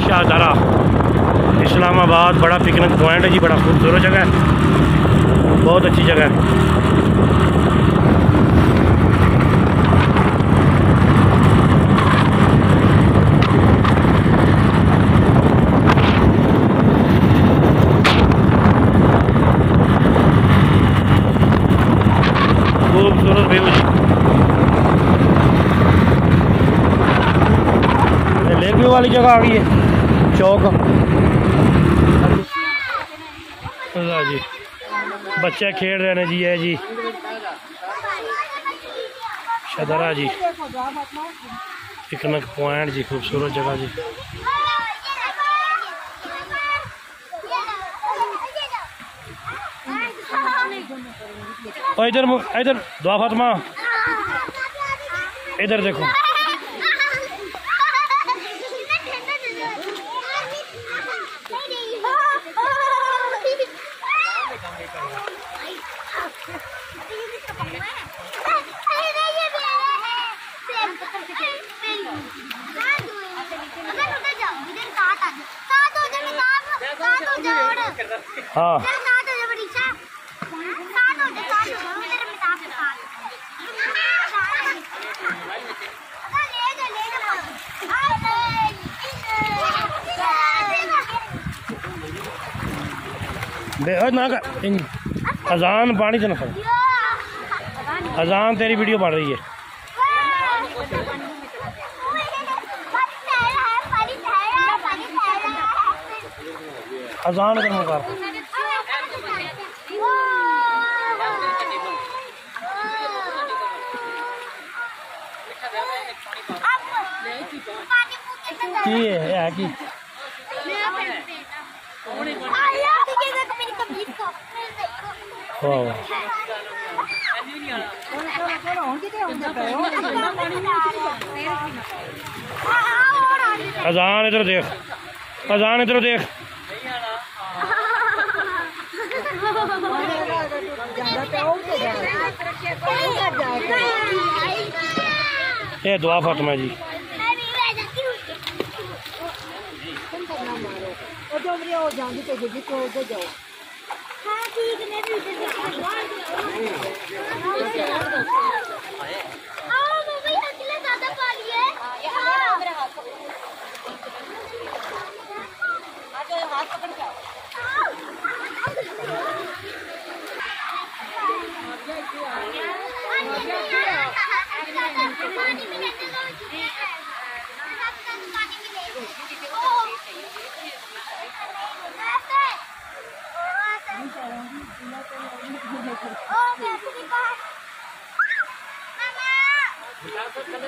شاہدارہ اسلام آباد بڑا picnic point ہے جی بڑا خوبصورت جگہ ہے۔ بہت اچھی جگہ ہے۔ جگہ آ گئی ہے چوک جی بچے کھیل رہے ہیں جی ہے جی شدرا جی پکنک پوائنٹ جی خوبصورت جگہ جی اور ادھر ادھر دعا فاطمہ ادھر دیکھو ہاں بے نہ اذان پانی سے نہ اذان تیری ویڈیو بن رہی ہے اذان کر واہ واہ اذان ادھر دیکھ اذان ادھر دیکھ یہ دعا فاطمہ جی 我讲도되게커져 져, 하수는애들이되게잘와야 되,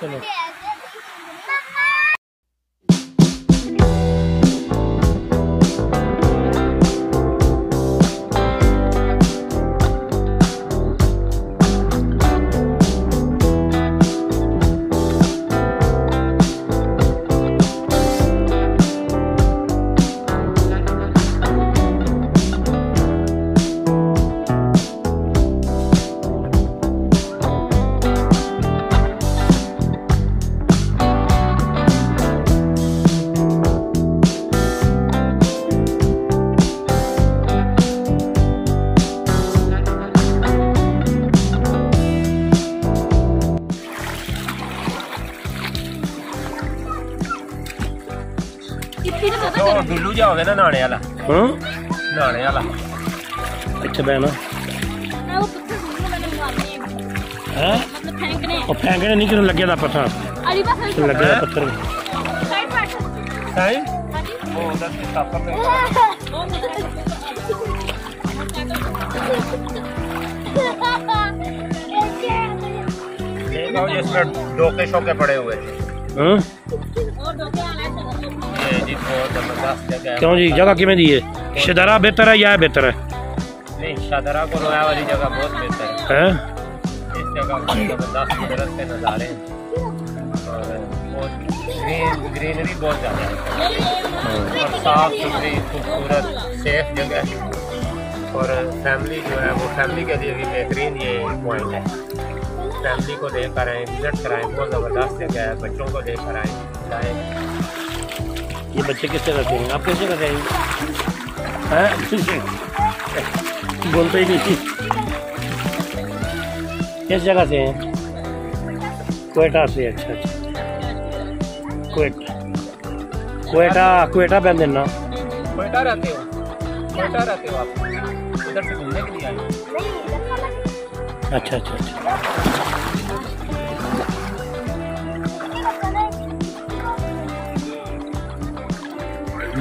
چلو ਹੋਵੇ ਨਾ ਨਾਣੇ ਵਾਲਾ ਹੂੰ ਨਾਣੇ ਵਾਲਾ ਇੱਥੇ ਬੈਣਾ ਹੈ ਉਹ ਫੈਂਕਣੇ ਨਹੀਂ ਕਿਉਂ ਲੱਗਿਆ ਦਾ ਪੱਥਰ ਅੜੀ ਬਸ ਲੱਗਿਆ ਦਾ ਪੱਥਰ ਸਾਈ ਪੱਥਰ ਸਾਈ ਉਹ ਦਾ ਸਾਪਾ ਪੈ ਗਿਆ ਇਹ ਲੋ ਜਿਸ ਪਰ ਡੋਕੇ ਸ਼ੋਕੇ ਪੜੇ ਹੋਏ ਹੂੰ کیوں جی؟ جگہ کی میں دیئے جی؟ شدرہ بہتر ہے یا ਬਿਹਤਰ ਹੈ ਨਹੀਂ ਸ਼ਦਰਾ ਕੋ ਰੋਇਆ ਵਾਲੀ ਜਗ੍ਹਾ ਬਹੁਤ ਬਿਹਤਰ ਹੈ ਹੈ ਇਸ ਜਗ੍ਹਾ ਕੋ ਬਰਦਾਸ਼ਤ ਕੁਦਰਤ گرینری بہت زیادہ ہے۔ اور صاف خوبصورت سیف جگہ ہے۔ اور فیملی جو ہے وہ فیملی کے لیے بھی بہترین یہ پوائنٹ ہے۔ فیملی کو لے کر آئیں وزٹ کرائیں بہت زبردست جگہ ہے۔ بچوں کو کر آئیں جائیں۔ یہ بچے کس طرح کریں گے آپ کیسے کریں گے ہاں؟ اچھا، اچھا۔ بولتے ہی نہیں۔ کس جگہ سے ہیں؟ کوئٹہ سے اچھا اچھا۔ کوئٹہ۔ کوئٹہ کوئٹہ پہن دینا۔ کوئٹہ رہتے ہو۔ کوئٹہ رہتے ہو آپ۔ ادھر سے گھومنے کے لیے آئے اچھا اچھا اچھا۔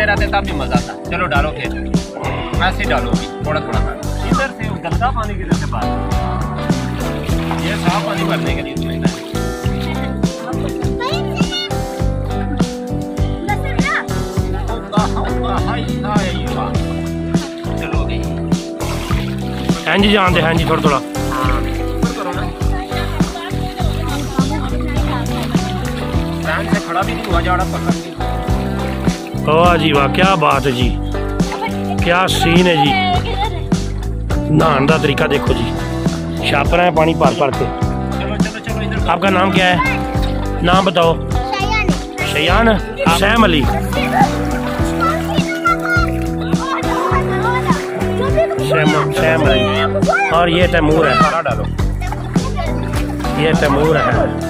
کھاتے رہتے تب بھی مزہ آتا چلو ڈالو کھیت میں ایسے ڈالو گی تھوڑا تھوڑا کر ادھر سے گندا پانی کدھر سے باہر یہ صاف پانی بھرنے کے لیے ہاں جی جان دے ہاں جی تھوڑا تھوڑا کھڑا بھی نہیں ہوا جاڑا پکڑ کے واہ جی واہ کیا بات ہے جی کیا سین ہے جی نہان کا طریقہ دیکھو جی چھاپ رہے ہیں پانی پار پار کے آپ کا نام کیا ہے نام بتاؤ شیان سیم علی سیم علی اور یہ تیمور ہے یہ تیمور ہے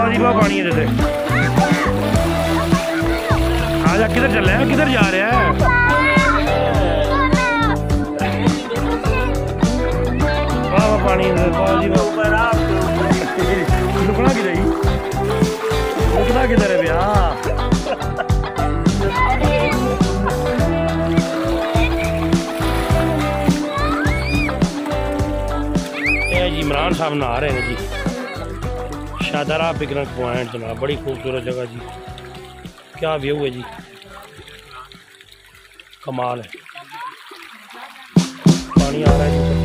بہت ہی بہت پانی ہے جیسے آج کدھر چل رہے ہیں کدھر جا رہے ہیں عمران صاحب نہ آ رہے ہیں جی شادرہ پکنک پوائنٹ جناب، بڑی خوبصورت جگہ جی۔ کیا ویو ہے جی؟ کمال ہے۔ پانی آ رہا ہے۔ جی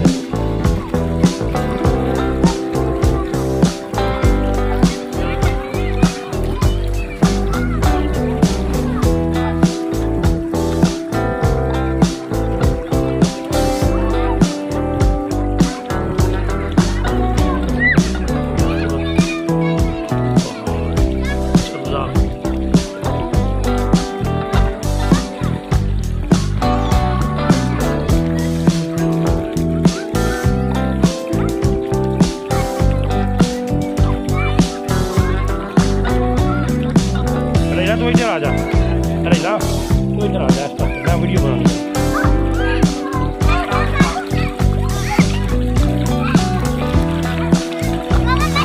کوئی ناراض ہے میں ویڈیو بنانا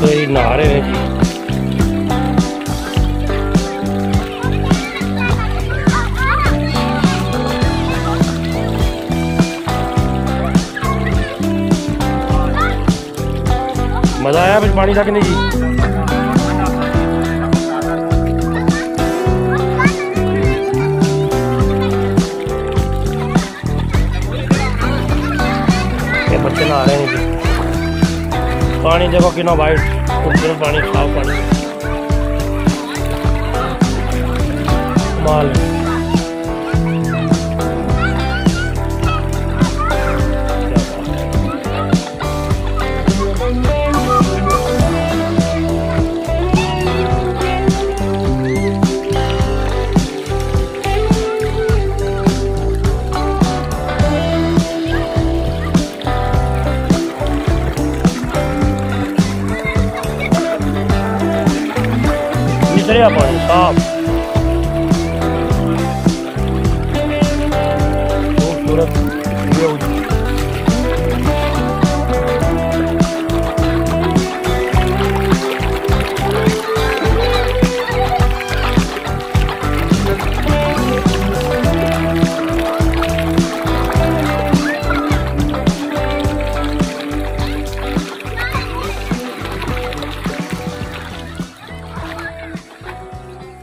کوئی نہا رہے ہیں جی مزہ آیا پھر پانی تک نہیں جی بچے نہ آ رہے ہیں جی پانی دیکھو کتنا وائٹ خوبصورت پانی صاف پانی مال extremo, só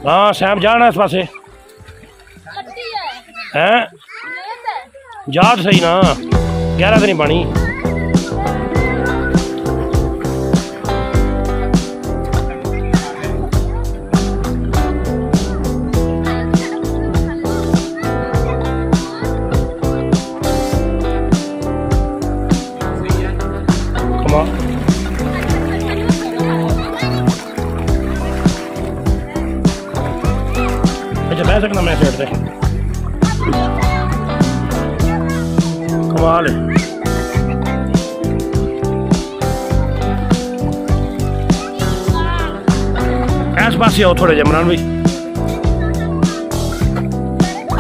ہاں سیم جانا اس پاسے۔ ہیں؟ یاد صحیح نا۔ گہرا تو نہیں Come on. سکتا میں سیٹ سے کمال ہے اس پاس آؤ تھوڑے جمران بھائی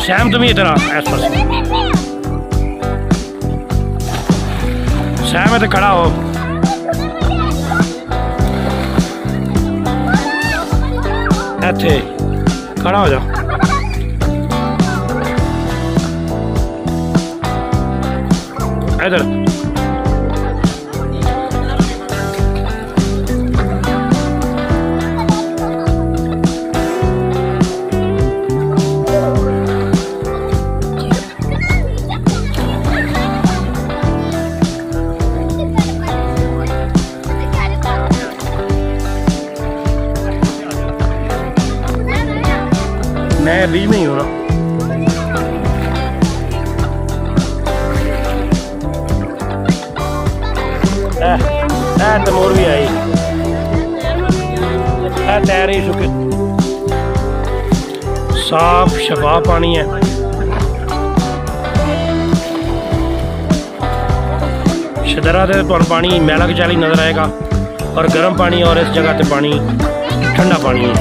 سیم تمہیں ادھر آس پاس سیم ادھر کھڑا ہو ایتھے کھڑا ہو جاؤ ادھر میں نہیں ہو رہا ہوں ਤੇ ਮੋਰ ਵੀ ਆਈ ਇਹ ਤੈਰ ਹੀ ਸੁੱਕੇ ਸਾਫ ਸ਼ਫਾ ਪਾਣੀ ਹੈ شدرا سے پانی میلا کچالی نظر آئے گا اور گرم پانی اور اس جگہ تے پانی ٹھنڈا پانی ہے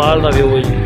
ਬਹੁਤ ਹੀ ਕਮਾਲ ਦਾ ਵਿਊ ਹੈ ਜੀ